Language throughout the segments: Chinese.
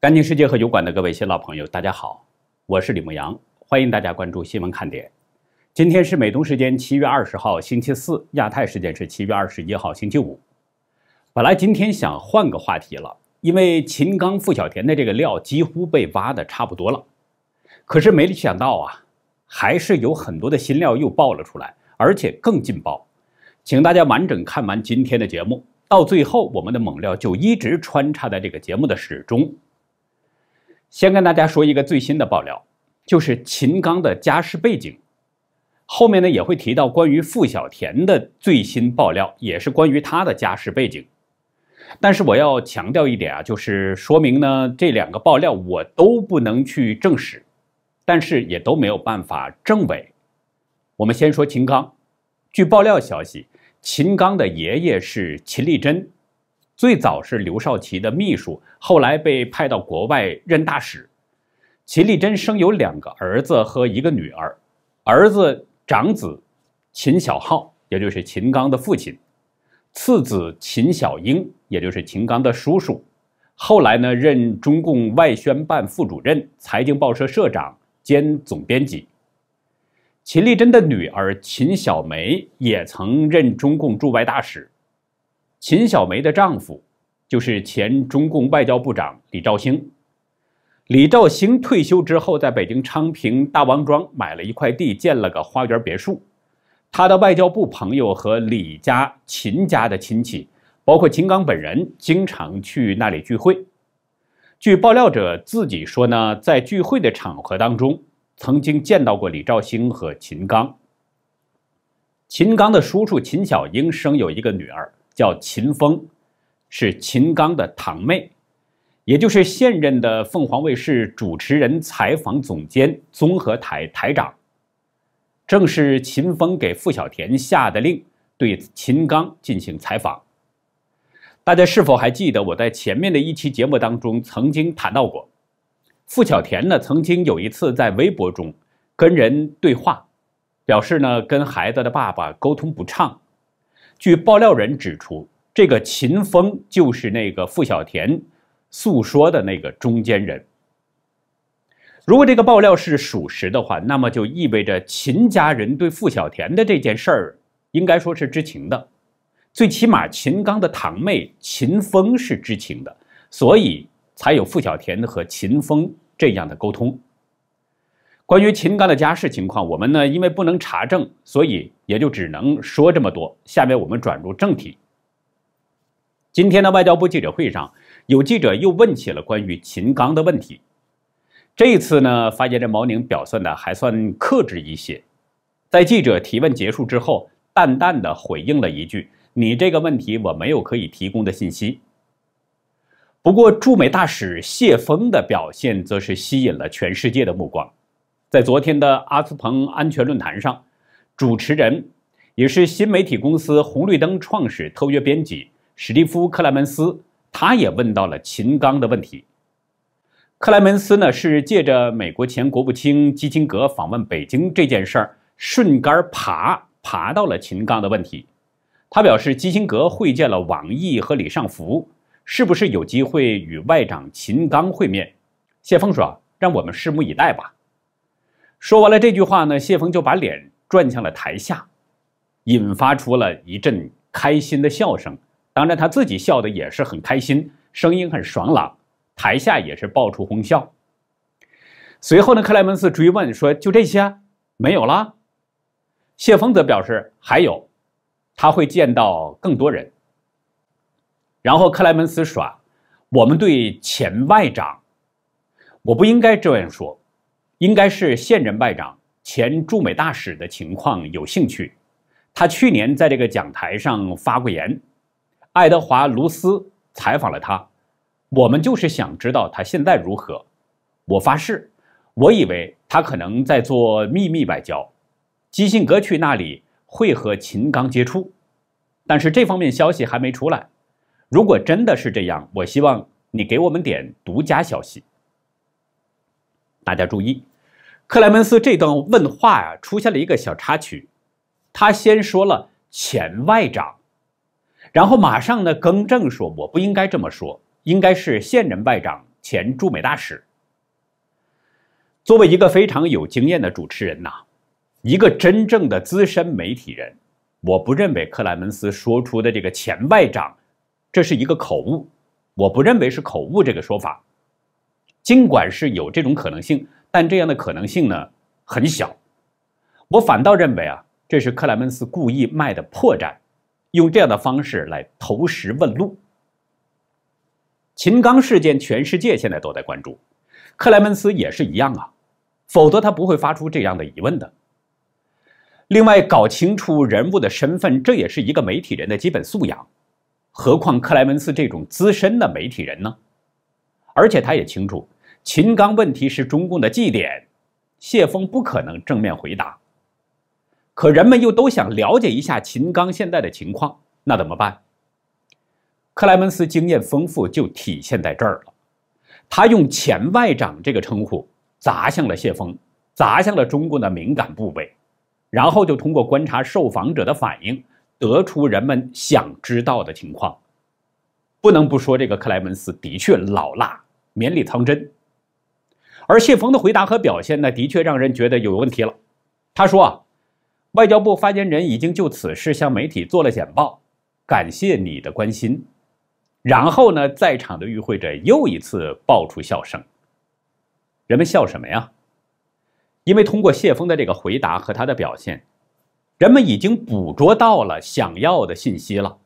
干净世界和油管的各位新老朋友，大家好，我是李牧阳，欢迎大家关注新闻看点。今天是美东时间七月二十号星期四，亚太时间是七月二十一号星期五。本来今天想换个话题了，因为秦刚、付小田的这个料几乎被挖的差不多了，可是没想到啊，还是有很多的新料又爆了出来，而且更劲爆。请大家完整看完今天的节目，到最后我们的猛料就一直穿插在这个节目的始终。先跟大家说一个最新的爆料，就是秦刚的家世背景。后面呢也会提到关于付小田的最新爆料，也是关于他的家世背景。但是我要强调一点啊，就是说明呢这两个爆料我都不能去证实，但是也都没有办法证伪。我们先说秦刚，据爆料消息。秦刚的爷爷是秦立珍，最早是刘少奇的秘书，后来被派到国外任大使。秦立珍生有两个儿子和一个女儿，儿子长子秦小浩，也就是秦刚的父亲；次子秦小英，也就是秦刚的叔叔。后来呢，任中共外宣办副主任、财经报社社长兼总编辑。秦丽珍的女儿秦小梅也曾任中共驻外大使。秦小梅的丈夫就是前中共外交部长李兆星。李兆星退休之后，在北京昌平大王庄买了一块地，建了个花园别墅。他的外交部朋友和李家、秦家的亲戚，包括秦刚本人，经常去那里聚会。据爆料者自己说呢，在聚会的场合当中。曾经见到过李兆星和秦刚。秦刚的叔叔秦小英生有一个女儿叫秦风，是秦刚的堂妹，也就是现任的凤凰卫视主持人、采访总监、综合台台长。正是秦风给付小田下的令，对秦刚进行采访。大家是否还记得我在前面的一期节目当中曾经谈到过？付小田呢，曾经有一次在微博中跟人对话，表示呢跟孩子的爸爸沟通不畅。据爆料人指出，这个秦风就是那个付小田诉说的那个中间人。如果这个爆料是属实的话，那么就意味着秦家人对付小田的这件事儿应该说是知情的，最起码秦刚的堂妹秦风是知情的，所以。才有付小田和秦风这样的沟通。关于秦刚的家世情况，我们呢因为不能查证，所以也就只能说这么多。下面我们转入正题。今天的外交部记者会上，有记者又问起了关于秦刚的问题。这一次呢，发言人毛宁表现的还算克制一些，在记者提问结束之后，淡淡的回应了一句：“你这个问题我没有可以提供的信息。”不过，驻美大使谢峰的表现则是吸引了全世界的目光。在昨天的阿斯彭安全论坛上，主持人也是新媒体公司红绿灯创始特约编辑史蒂夫·克莱门斯，他也问到了秦刚的问题。克莱门斯呢，是借着美国前国务卿基辛格访问北京这件事儿，顺杆爬爬到了秦刚的问题。他表示，基辛格会见了王毅和李尚福。是不是有机会与外长秦刚会面？谢峰说：“让我们拭目以待吧。”说完了这句话呢，谢峰就把脸转向了台下，引发出了一阵开心的笑声。当然，他自己笑的也是很开心，声音很爽朗，台下也是爆出哄笑。随后呢，克莱门斯追问说：“就这些？没有了？”谢峰则表示：“还有，他会见到更多人。”然后克莱门斯说：“我们对前外长，我不应该这样说，应该是现任外长、前驻美大使的情况有兴趣。他去年在这个讲台上发过言，爱德华·卢斯采访了他。我们就是想知道他现在如何。我发誓，我以为他可能在做秘密外交，基辛格去那里会和秦刚接触，但是这方面消息还没出来。”如果真的是这样，我希望你给我们点独家消息。大家注意，克莱门斯这段问话呀，出现了一个小插曲。他先说了前外长，然后马上呢更正说，我不应该这么说，应该是现任外长前驻美大使。作为一个非常有经验的主持人呐，一个真正的资深媒体人，我不认为克莱门斯说出的这个前外长，这是一个口误，我不认为是口误这个说法。尽管是有这种可能性，但这样的可能性呢很小。我反倒认为啊，这是克莱门斯故意卖的破绽，用这样的方式来投石问路。秦刚事件，全世界现在都在关注。克莱门斯也是一样啊，否则他不会发出这样的疑问的。另外，搞清楚人物的身份，这也是一个媒体人的基本素养。何况克莱门斯这种资深的媒体人呢？而且他也清楚，秦刚问题是中共的忌点，谢峰不可能正面回答。可人们又都想了解一下秦刚现在的情况，那怎么办？克莱门斯经验丰富，就体现在这儿了。他用前外长这个称呼砸向了谢峰，砸向了中共的敏感部位，然后就通过观察受访者的反应，得出人们想知道的情况。不能不说，这个克莱门斯的确老辣，绵里藏针。而谢峰的回答和表现呢，的确让人觉得有问题了。他说啊，外交部发言人已经就此事向媒体做了简报，感谢你的关心。然后呢，在场的与会者又一次爆出笑声。人们笑什么呀？因为通过谢峰的这个回答和他的表现，人们已经捕捉到了想要的信息了。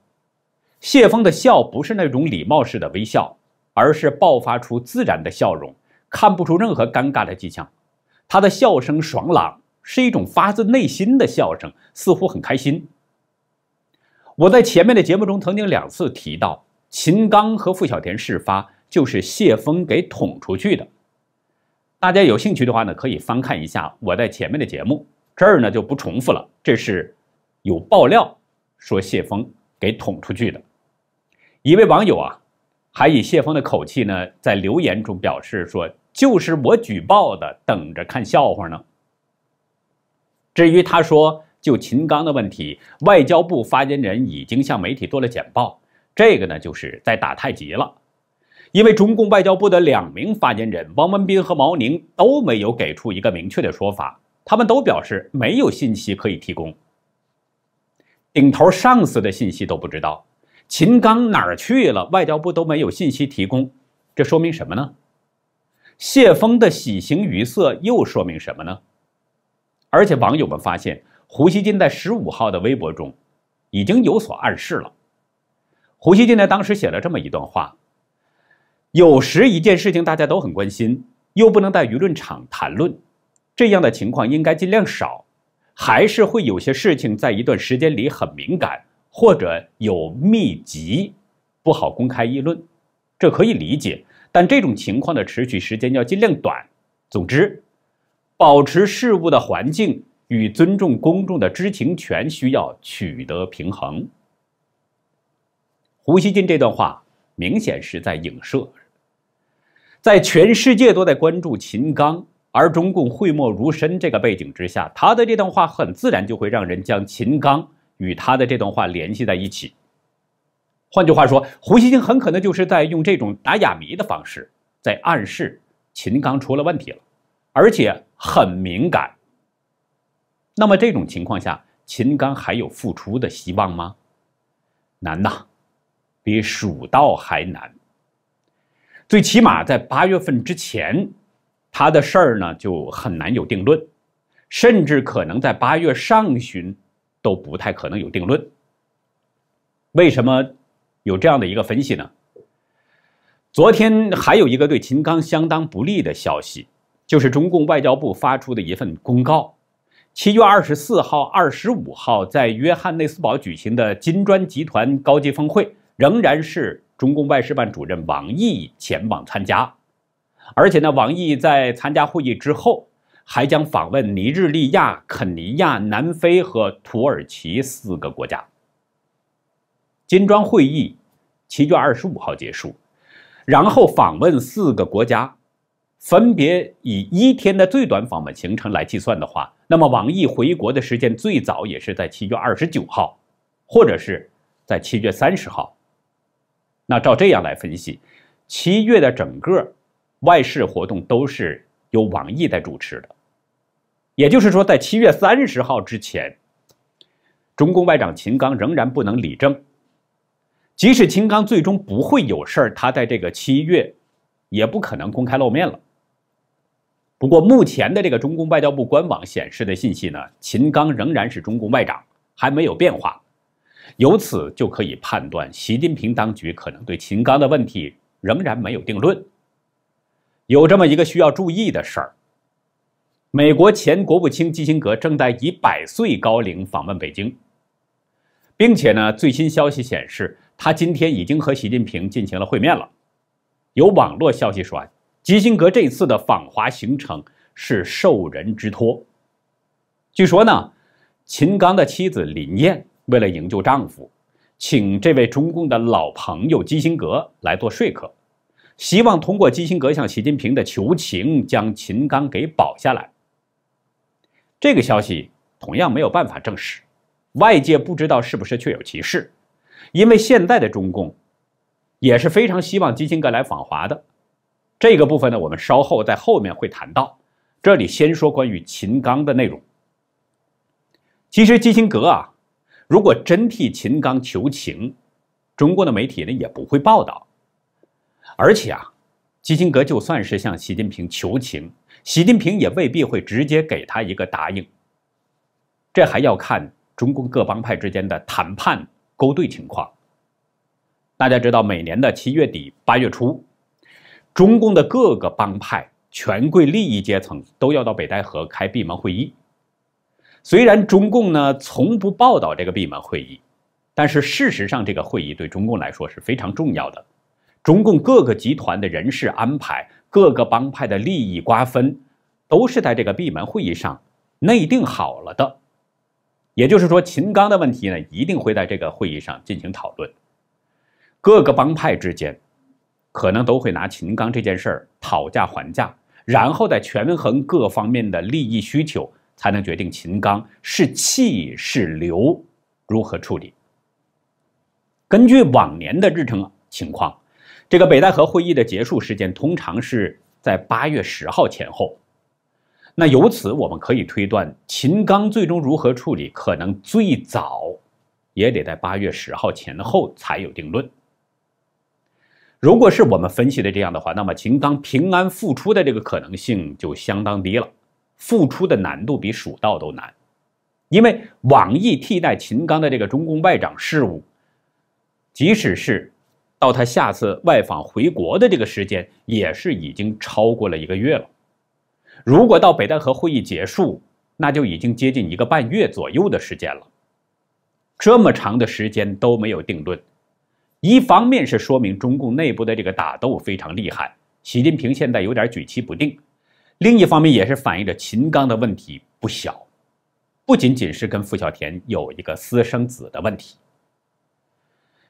谢峰的笑不是那种礼貌式的微笑，而是爆发出自然的笑容，看不出任何尴尬的迹象。他的笑声爽朗，是一种发自内心的笑声，似乎很开心。我在前面的节目中曾经两次提到。秦刚和付小田事发就是谢峰给捅出去的。大家有兴趣的话呢，可以翻看一下我在前面的节目，这儿呢就不重复了。这是有爆料说谢峰给捅出去的。一位网友啊，还以谢峰的口气呢，在留言中表示说：“就是我举报的，等着看笑话呢。”至于他说就秦刚的问题，外交部发言人已经向媒体做了简报。这个呢，就是在打太极了，因为中共外交部的两名发言人王文斌和毛宁都没有给出一个明确的说法，他们都表示没有信息可以提供，顶头上司的信息都不知道，秦刚哪儿去了？外交部都没有信息提供，这说明什么呢？谢峰的喜形于色又说明什么呢？而且网友们发现，胡锡进在十五号的微博中已经有所暗示了。胡锡进呢，当时写了这么一段话：有时一件事情大家都很关心，又不能在舆论场谈论，这样的情况应该尽量少。还是会有些事情在一段时间里很敏感，或者有密集，不好公开议论，这可以理解。但这种情况的持续时间要尽量短。总之，保持事物的环境与尊重公众的知情权需要取得平衡。胡锡进这段话明显是在影射，在全世界都在关注秦刚，而中共讳莫如深这个背景之下，他的这段话很自然就会让人将秦刚与他的这段话联系在一起。换句话说，胡锡进很可能就是在用这种打哑谜的方式，在暗示秦刚出了问题了，而且很敏感。那么这种情况下，秦刚还有复出的希望吗？难呐。比蜀道还难。最起码在八月份之前，他的事儿呢就很难有定论，甚至可能在八月上旬都不太可能有定论。为什么有这样的一个分析呢？昨天还有一个对秦刚相当不利的消息，就是中共外交部发出的一份公告：七月二十四号、二十五号在约翰内斯堡举行的金砖集团高级峰会。仍然是中共外事办主任王毅前往参加，而且呢，王毅在参加会议之后，还将访问尼日利亚、肯尼亚、南非和土耳其四个国家。金砖会议七月二十五号结束，然后访问四个国家，分别以一天的最短访问行程来计算的话，那么王毅回国的时间最早也是在七月二十九号，或者是在七月三十号。那照这样来分析，七月的整个外事活动都是由王毅在主持的。也就是说，在七月三十号之前，中共外长秦刚仍然不能理政。即使秦刚最终不会有事儿，他在这个七月也不可能公开露面了。不过，目前的这个中共外交部官网显示的信息呢，秦刚仍然是中共外长，还没有变化。由此就可以判断，习近平当局可能对秦刚的问题仍然没有定论。有这么一个需要注意的事儿：美国前国务卿基辛格正在以百岁高龄访问北京，并且呢，最新消息显示，他今天已经和习近平进行了会面了。有网络消息说，基辛格这次的访华行程是受人之托。据说呢，秦刚的妻子林燕。为了营救丈夫，请这位中共的老朋友基辛格来做说客，希望通过基辛格向习近平的求情，将秦刚给保下来。这个消息同样没有办法证实，外界不知道是不是确有其事，因为现在的中共也是非常希望基辛格来访华的。这个部分呢，我们稍后在后面会谈到。这里先说关于秦刚的内容。其实基辛格啊。如果真替秦刚求情，中国的媒体呢也不会报道。而且啊，基辛格就算是向习近平求情，习近平也未必会直接给他一个答应。这还要看中共各帮派之间的谈判勾兑情况。大家知道，每年的七月底八月初，中共的各个帮派、权贵、利益阶层都要到北戴河开闭门会议。虽然中共呢从不报道这个闭门会议，但是事实上这个会议对中共来说是非常重要的。中共各个集团的人事安排、各个帮派的利益瓜分，都是在这个闭门会议上内定好了的。也就是说，秦刚的问题呢，一定会在这个会议上进行讨论。各个帮派之间可能都会拿秦刚这件事儿讨价还价，然后再权衡各方面的利益需求。才能决定秦刚是弃是留，如何处理。根据往年的日程情况，这个北戴河会议的结束时间通常是在八月十号前后。那由此我们可以推断，秦刚最终如何处理，可能最早也得在八月十号前后才有定论。如果是我们分析的这样的话，那么秦刚平安复出的这个可能性就相当低了。复出的难度比蜀道都难，因为网易替代秦刚的这个中共外长事务，即使是到他下次外访回国的这个时间，也是已经超过了一个月了。如果到北戴河会议结束，那就已经接近一个半月左右的时间了。这么长的时间都没有定论，一方面是说明中共内部的这个打斗非常厉害，习近平现在有点举棋不定。另一方面也是反映着秦刚的问题不小，不仅仅是跟傅小田有一个私生子的问题。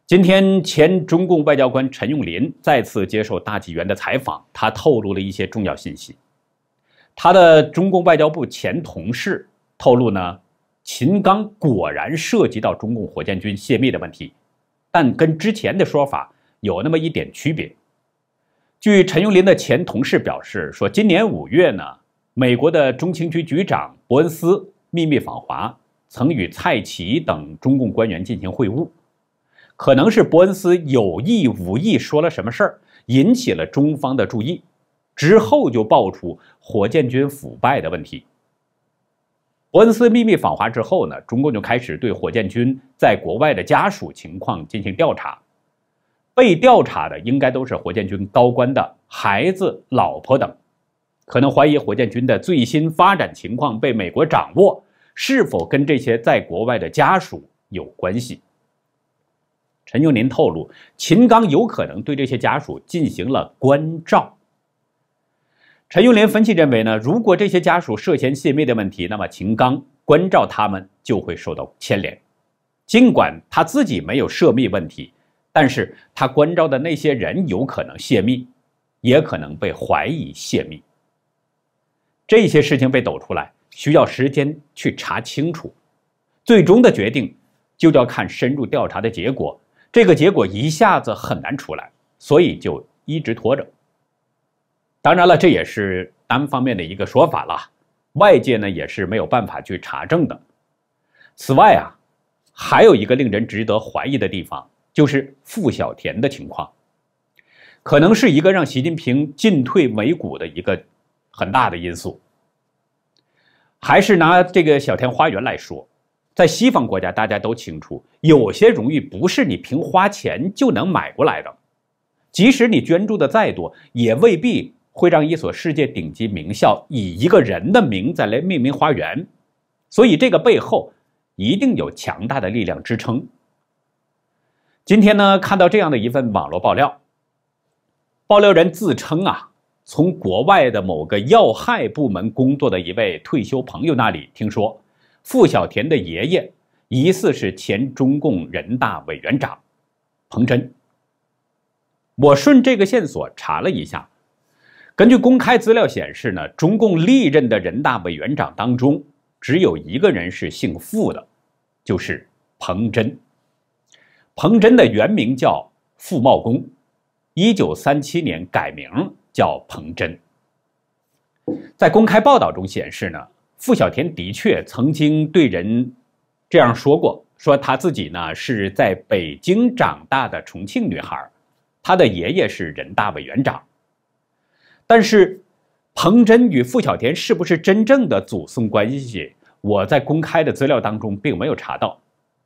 今天，前中共外交官陈永林再次接受大纪元的采访，他透露了一些重要信息。他的中共外交部前同事透露呢，秦刚果然涉及到中共火箭军泄密的问题，但跟之前的说法有那么一点区别。据陈永林的前同事表示说，今年五月呢，美国的中情局局长伯恩斯秘密访华，曾与蔡奇等中共官员进行会晤。可能是伯恩斯有意无意说了什么事儿，引起了中方的注意，之后就爆出火箭军腐败的问题。伯恩斯秘密访华之后呢，中共就开始对火箭军在国外的家属情况进行调查。被调查的应该都是火箭军高官的孩子、老婆等，可能怀疑火箭军的最新发展情况被美国掌握，是否跟这些在国外的家属有关系？陈永林透露，秦刚有可能对这些家属进行了关照。陈永莲分析认为呢，如果这些家属涉嫌泄密的问题，那么秦刚关照他们就会受到牵连，尽管他自己没有涉密问题。但是他关照的那些人有可能泄密，也可能被怀疑泄密。这些事情被抖出来，需要时间去查清楚，最终的决定就要看深入调查的结果。这个结果一下子很难出来，所以就一直拖着。当然了，这也是单方面的一个说法了，外界呢也是没有办法去查证的。此外啊，还有一个令人值得怀疑的地方，就是傅小田的情况，可能是一个让习近平进退维谷的一个很大的因素。还是拿这个小田花园来说。在西方国家，大家都清楚，有些荣誉不是你凭花钱就能买过来的。即使你捐助的再多，也未必会让一所世界顶级名校以一个人的名字来命名花园。所以，这个背后一定有强大的力量支撑。今天呢，看到这样的一份网络爆料，爆料人自称啊，从国外的某个要害部门工作的一位退休朋友那里听说。傅小田的爷爷疑似是前中共人大委员长彭真。我顺这个线索查了一下，根据公开资料显示呢，中共历任的人大委员长当中，只有一个人是姓傅的，就是彭真。彭真的原名叫傅茂公，一九三七年改名叫彭真。在公开报道中显示呢。傅小田的确曾经对人这样说过：“说他自己呢是在北京长大的重庆女孩，他的爷爷是人大委员长。”但是，彭真与傅小田是不是真正的祖孙关系，我在公开的资料当中并没有查到，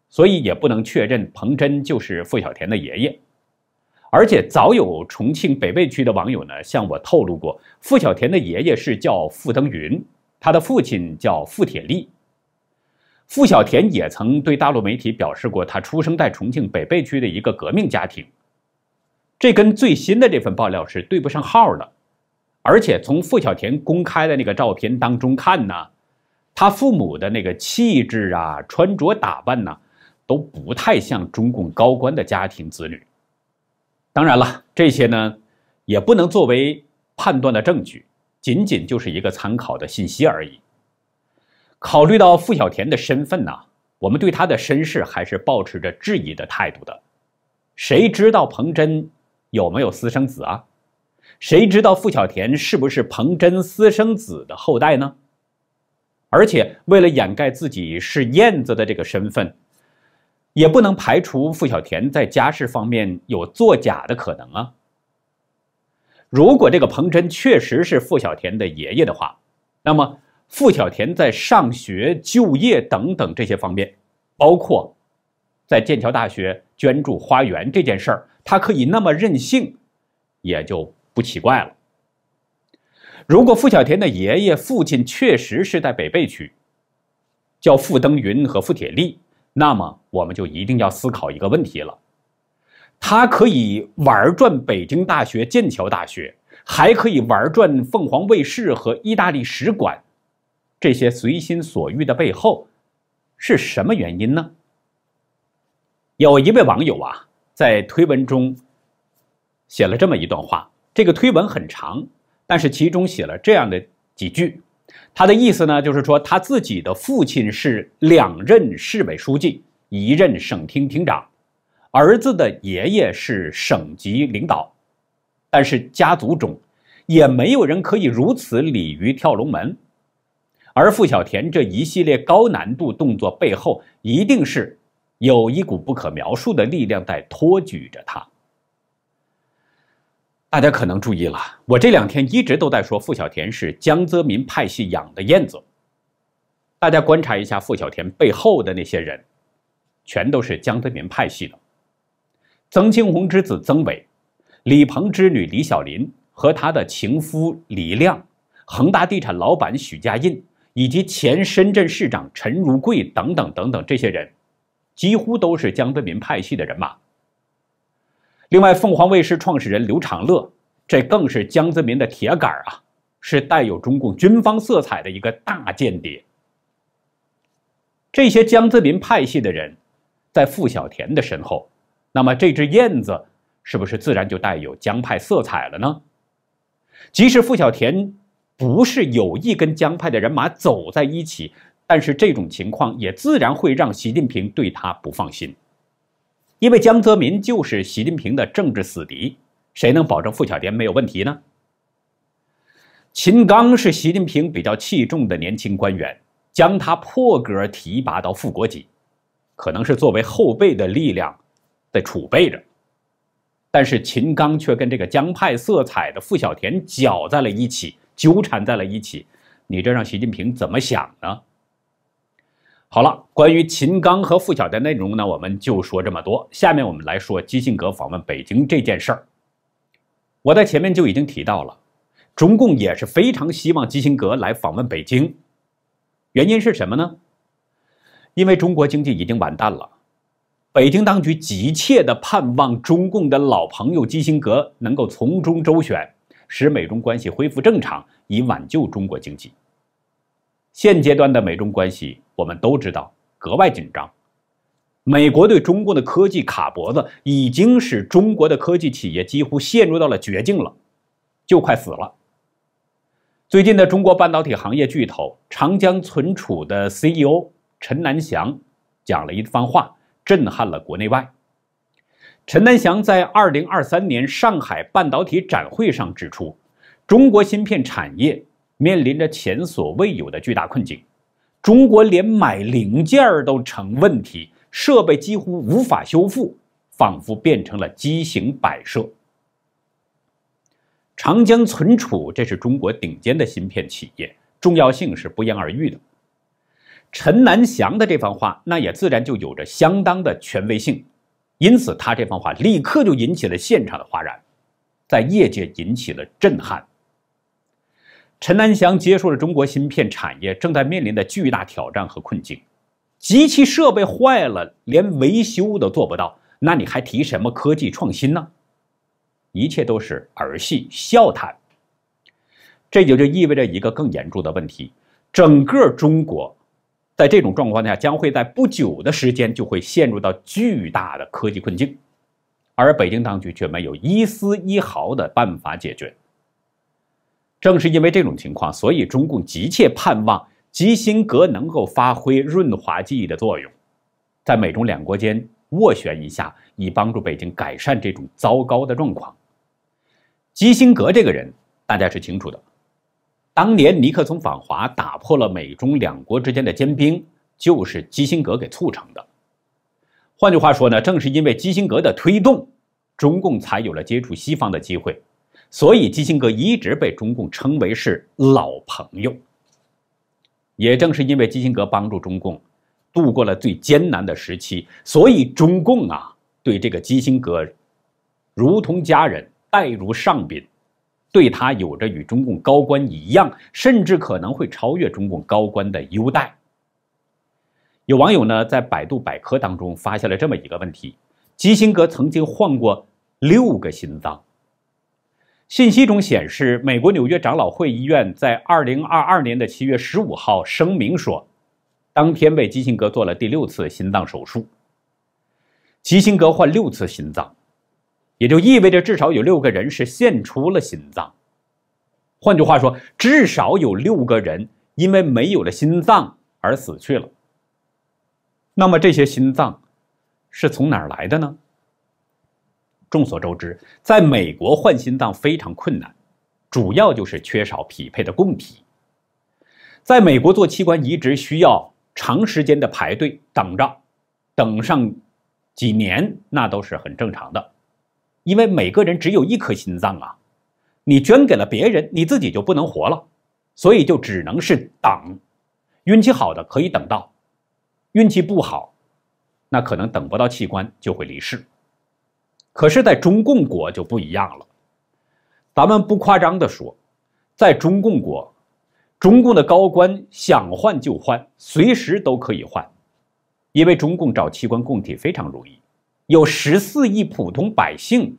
所以也不能确认彭真就是傅小田的爷爷。而且，早有重庆北碚区的网友呢向我透露过，傅小田的爷爷是叫傅登云。他的父亲叫傅铁力，傅小田也曾对大陆媒体表示过，他出生在重庆北碚区的一个革命家庭。这跟最新的这份爆料是对不上号的，而且从傅小田公开的那个照片当中看呢，他父母的那个气质啊、穿着打扮呢，都不太像中共高官的家庭子女。当然了，这些呢，也不能作为判断的证据。仅仅就是一个参考的信息而已。考虑到傅小田的身份呢，我们对他的身世还是保持着质疑的态度的。谁知道彭真有没有私生子啊？谁知道傅小田是不是彭真私生子的后代呢？而且为了掩盖自己是燕子的这个身份，也不能排除傅小田在家世方面有作假的可能啊。如果这个彭真确实是傅小田的爷爷的话，那么傅小田在上学、就业等等这些方面，包括在剑桥大学捐助花园这件事儿，他可以那么任性，也就不奇怪了。如果傅小田的爷爷、父亲确实是在北碚区，叫傅登云和傅铁力，那么我们就一定要思考一个问题了。他可以玩转北京大学、剑桥大学，还可以玩转凤凰卫视和意大利使馆，这些随心所欲的背后是什么原因呢？有一位网友啊，在推文中写了这么一段话，这个推文很长，但是其中写了这样的几句，他的意思呢，就是说他自己的父亲是两任市委书记，一任省厅厅长。儿子的爷爷是省级领导，但是家族中也没有人可以如此鲤鱼跳龙门。而傅小田这一系列高难度动作背后，一定是有一股不可描述的力量在托举着他。大家可能注意了，我这两天一直都在说傅小田是江泽民派系养的燕子。大家观察一下傅小田背后的那些人，全都是江泽民派系的。曾庆红之子曾伟，李鹏之女李小林和他的情夫李亮，恒大地产老板许家印，以及前深圳市长陈如桂等等等等，这些人几乎都是江泽民派系的人马。另外，凤凰卫视创始人刘长乐，这更是江泽民的铁杆啊，是带有中共军方色彩的一个大间谍。这些江泽民派系的人，在傅小田的身后。那么这只燕子是不是自然就带有江派色彩了呢？即使傅小田不是有意跟江派的人马走在一起，但是这种情况也自然会让习近平对他不放心，因为江泽民就是习近平的政治死敌，谁能保证傅小田没有问题呢？秦刚是习近平比较器重的年轻官员，将他破格提拔到副国级，可能是作为后备的力量在储备着。但是秦刚却跟这个江派色彩的傅小田搅在了一起，纠缠在了一起，你这让习近平怎么想呢？好了，关于秦刚和傅晓的内容呢，我们就说这么多。下面我们来说基辛格访问北京这件事儿。我在前面就已经提到了。中共也是非常希望基辛格来访问北京，原因是什么呢？因为中国经济已经完蛋了，北京当局急切的盼望中共的老朋友基辛格能够从中周旋，使美中关系恢复正常，以挽救中国经济。现阶段的美中关系，我们都知道格外紧张，美国对中共的科技卡脖子，已经使中国的科技企业几乎陷入到了绝境了，就快死了。最近的中国半导体行业巨头长江存储的 CEO 陈南祥讲了一番话，震撼了国内外。陈南祥在二零二三年上海半导体展会上指出，中国芯片产业面临着前所未有的巨大困境，中国连买零件都成问题，设备几乎无法修复，仿佛变成了畸形摆设。长江存储，这是中国顶尖的芯片企业，重要性是不言而喻的。陈南祥的这番话，那也自然就有着相当的权威性，因此他这番话立刻就引起了现场的哗然，在业界引起了震撼。陈南祥接受了中国芯片产业正在面临的巨大挑战和困境，机器设备坏了，连维修都做不到，那你还提什么科技创新呢？一切都是儿戏笑谈，这就就意味着一个更严重的问题：整个中国在这种状况下，将会在不久的时间就会陷入到巨大的科技困境，而北京当局却没有一丝一毫的办法解决。正是因为这种情况，所以中共急切盼望基辛格能够发挥润滑剂的作用，在美中两国间斡旋一下，以帮助北京改善这种糟糕的状况。基辛格这个人，大家是清楚的。当年尼克松访华，打破了美中两国之间的坚冰，就是基辛格给促成的。换句话说呢，正是因为基辛格的推动，中共才有了接触西方的机会。所以，基辛格一直被中共称为是老朋友。也正是因为基辛格帮助中共度过了最艰难的时期，所以中共啊，对这个基辛格如同家人。待如上宾，对他有着与中共高官一样，甚至可能会超越中共高官的优待。有网友呢在百度百科当中发现了这么一个问题：基辛格曾经换过六个心脏。信息中显示，美国纽约长老会医院在二零二二年的七月十五号声明说，当天为基辛格做了第六次心脏手术。基辛格换六次心脏。也就意味着至少有六个人是献出了心脏，换句话说，至少有六个人因为没有了心脏而死去了。那么这些心脏是从哪儿来的呢？众所周知，在美国换心脏非常困难，主要就是缺少匹配的供体。在美国做器官移植需要长时间的排队等着，等上几年那都是很正常的。因为每个人只有一颗心脏啊，你捐给了别人，你自己就不能活了，所以就只能是等。运气好的可以等到，运气不好，那可能等不到器官就会离世。可是，在中共国就不一样了。咱们不夸张的说，在中共国，中共的高官想换就换，随时都可以换，因为中共找器官供体非常容易。有十四亿普通百姓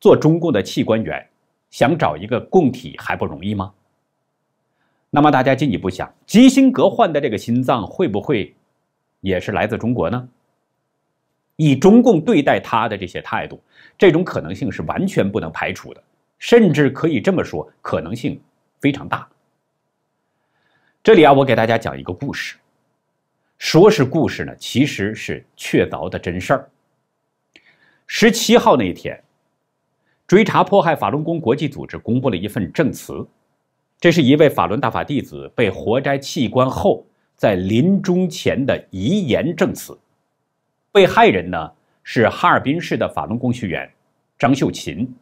做中共的器官员，想找一个供体还不容易吗？那么大家进一步想，基辛格换的这个心脏会不会也是来自中国呢？以中共对待他的这些态度，这种可能性是完全不能排除的，甚至可以这么说，可能性非常大。这里啊，我给大家讲一个故事，说是故事呢，其实是确凿的真事儿。十七号那一天，追查迫害法轮功国际组织公布了一份证词。这是一位法轮大法弟子被活摘器官后，在临终前的遗言证词。被害人呢是哈尔滨市的法轮功学员张秀琴。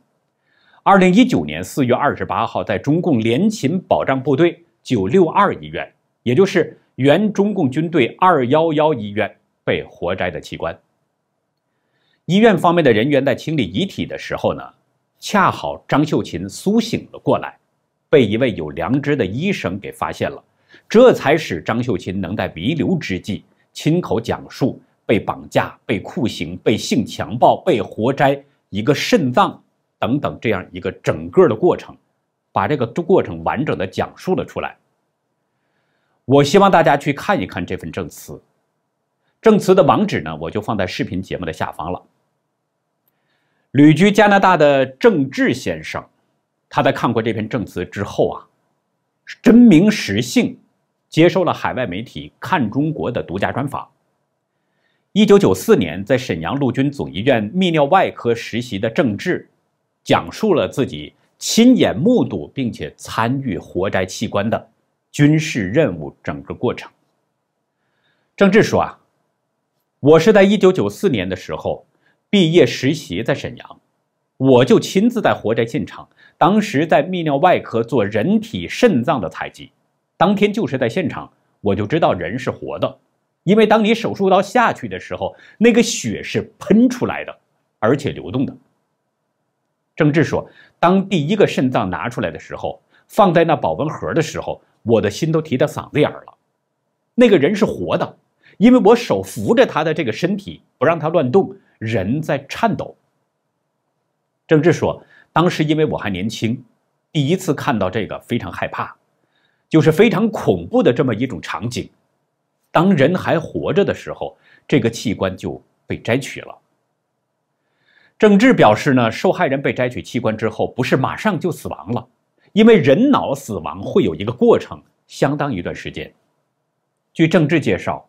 二零一九年四月二十八号，在中共联勤保障部队九六二医院，也就是原中共军队二幺幺医院被活摘的器官。医院方面的人员在清理遗体的时候呢，恰好张秀琴苏醒了过来，被一位有良知的医生给发现了，这才使张秀琴能在弥留之际亲口讲述被绑架、被酷刑、被性强暴、被活摘一个肾脏。等等，这样一个整个的过程，把这个过程完整的讲述了出来。我希望大家去看一看这份证词，证词的网址呢，我就放在视频节目的下方了。旅居加拿大的郑志先生，他在看过这篇证词之后啊，真名实姓，接受了海外媒体看中国的独家专访。一九九四年，在沈阳陆军总医院泌尿外科实习的郑志。讲述了自己亲眼目睹并且参与活摘器官的军事任务整个过程。郑智说：“啊，我是在一九九四年的时候毕业实习在沈阳，我就亲自在活摘现场，当时在泌尿外科做人体肾脏的采集，当天就是在现场，我就知道人是活的，因为当你手术刀下去的时候，那个血是喷出来的，而且流动的。”郑智说：“当第一个肾脏拿出来的时候，放在那保温盒的时候，我的心都提到嗓子眼了。那个人是活的，因为我手扶着他的这个身体，不让他乱动，人在颤抖。”郑智说：“当时因为我还年轻，第一次看到这个非常害怕，就是非常恐怖的这么一种场景。当人还活着的时候，这个器官就被摘取了。”郑智表示呢，受害人被摘取器官之后，不是马上就死亡了，因为人脑死亡会有一个过程，相当一段时间。据郑智介绍，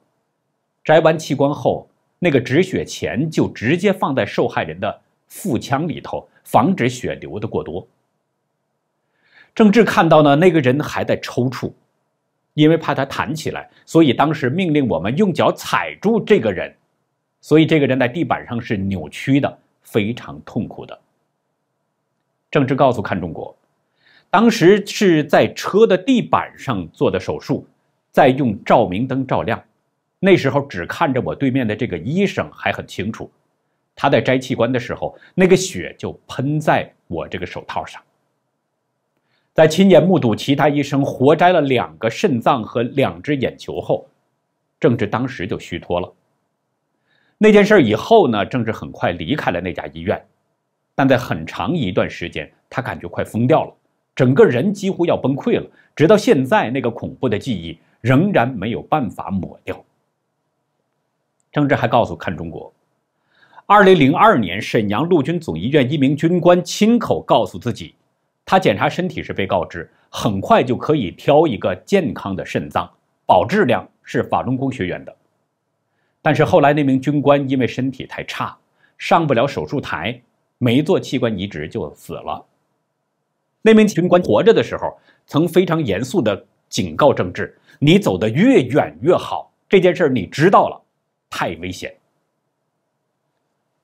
摘完器官后，那个止血钳就直接放在受害人的腹腔里头，防止血流的过多。郑智看到呢，那个人还在抽搐，因为怕他弹起来，所以当时命令我们用脚踩住这个人，所以这个人在地板上是扭曲的。非常痛苦的。郑智告诉看中国，当时是在车的地板上做的手术，在用照明灯照亮。那时候只看着我对面的这个医生还很清楚，他在摘器官的时候，那个血就喷在我这个手套上。在亲眼目睹其他医生活摘了两个肾脏和两只眼球后，郑智当时就虚脱了。那件事以后呢，郑智很快离开了那家医院，但在很长一段时间，他感觉快疯掉了，整个人几乎要崩溃了。直到现在，那个恐怖的记忆仍然没有办法抹掉。郑智还告诉看中国，二零零二年，沈阳陆军总医院一名军官亲口告诉自己，他检查身体时被告知，很快就可以挑一个健康的肾脏，保质量是法轮功学员的。但是后来那名军官因为身体太差，上不了手术台，没做器官移植就死了。那名军官活着的时候，曾非常严肃地警告郑智：“你走得越远越好，这件事你知道了，太危险。”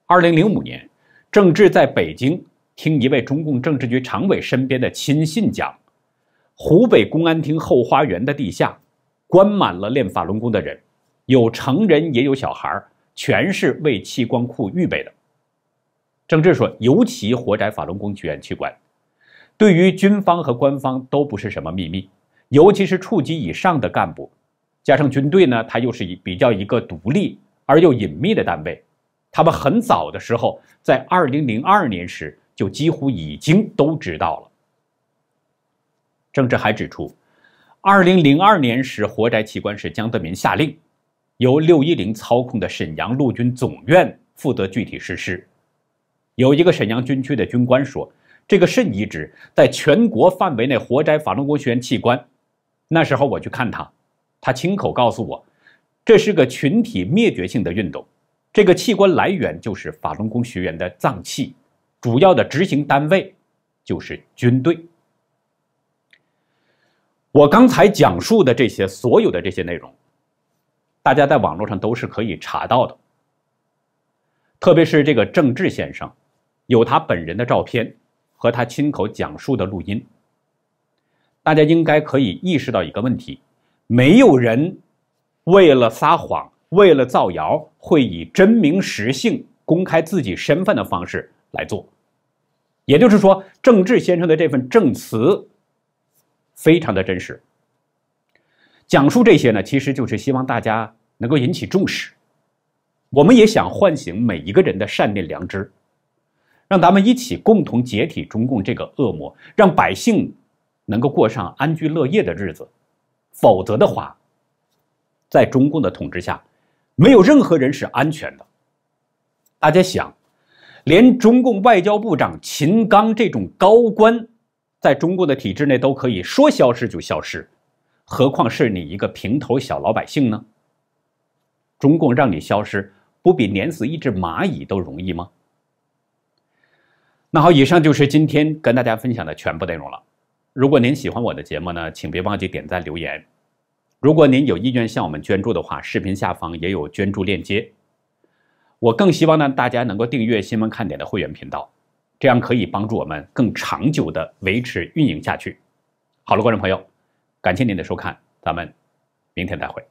二零零五年，郑智在北京听一位中共政治局常委身边的亲信讲，湖北公安厅后花园的地下，关满了练法轮功的人。有成人也有小孩全是为器官库预备的。郑智说，尤其活摘法轮功学员器官，对于军方和官方都不是什么秘密，尤其是处级以上的干部，加上军队呢，它又是比较一个独立而又隐秘的单位，他们很早的时候，在二零零二年时就几乎已经都知道了。郑志还指出，二零零二年时活摘器官是江泽民下令。由六一零操控的沈阳陆军总院负责具体实施。有一个沈阳军区的军官说：“这个肾移植在全国范围内活摘法轮功学员器官。”那时候我去看他，他亲口告诉我，这是个群体灭绝性的运动。这个器官来源就是法轮功学员的脏器，主要的执行单位就是军队。我刚才讲述的这些所有的这些内容，大家在网络上都是可以查到的。特别是这个郑智先生，有他本人的照片和他亲口讲述的录音。大家应该可以意识到一个问题：没有人为了撒谎、为了造谣，会以真名实姓、公开自己身份的方式来做。也就是说，郑智先生的这份证词非常的真实。讲述这些呢，其实就是希望大家能够引起重视。我们也想唤醒每一个人的善念良知，让咱们一起共同解体中共这个恶魔，让百姓能够过上安居乐业的日子。否则的话，在中共的统治下，没有任何人是安全的。大家想。连中共外交部长秦刚这种高官，在中共的体制内都可以说消失就消失，何况是你一个平头小老百姓呢？中共让你消失，不比碾死一只蚂蚁都容易吗？那好，以上就是今天跟大家分享的全部内容了。如果您喜欢我的节目呢，请别忘记点赞留言。如果您有意愿向我们捐助的话，视频下方也有捐助链接。我更希望呢，大家能够订阅新闻看点的会员频道，这样可以帮助我们更长久的维持运营下去。好了，观众朋友，感谢您的收看，咱们明天再会。